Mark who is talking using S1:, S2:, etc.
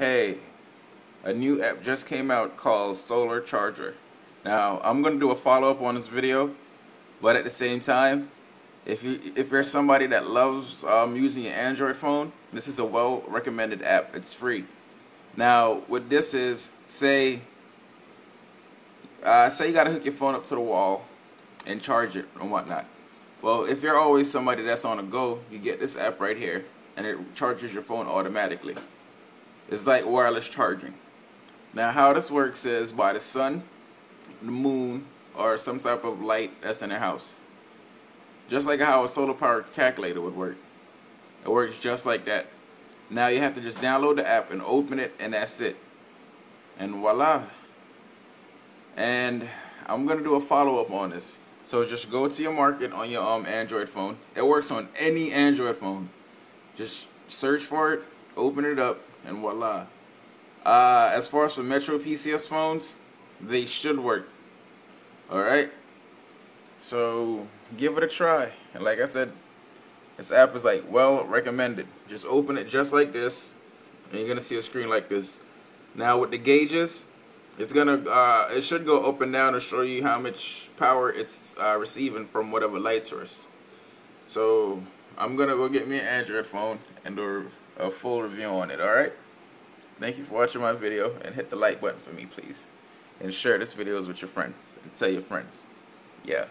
S1: hey, a new app just came out called Solar Charger. Now, I'm going to do a follow-up on this video, but at the same time, if you if you're somebody that loves um, using your Android phone, this is a well recommended app. It's free. Now, what this is, say, uh, say you got to hook your phone up to the wall and charge it and whatnot. Well, if you're always somebody that's on a go, you get this app right here, and it charges your phone automatically. It's like wireless charging. Now, how this works is by the sun, the moon, or some type of light that's in the house. Just like how a solar power calculator would work. It works just like that. Now you have to just download the app and open it, and that's it. And voila. And I'm gonna do a follow up on this. So just go to your market on your um Android phone. It works on any Android phone. Just search for it, open it up, and voila. Uh, as far as for Metro PCS phones, they should work. Alright? So give it a try. And like I said, this app is like well recommended. Just open it just like this, and you're gonna see a screen like this. Now with the gauges, it's gonna uh, it should go up and down to show you how much power it's uh, receiving from whatever light source. So I'm gonna go get me an Android phone and do a full review on it. All right. Thank you for watching my video and hit the like button for me, please. And share this videos with your friends and tell your friends. Yeah.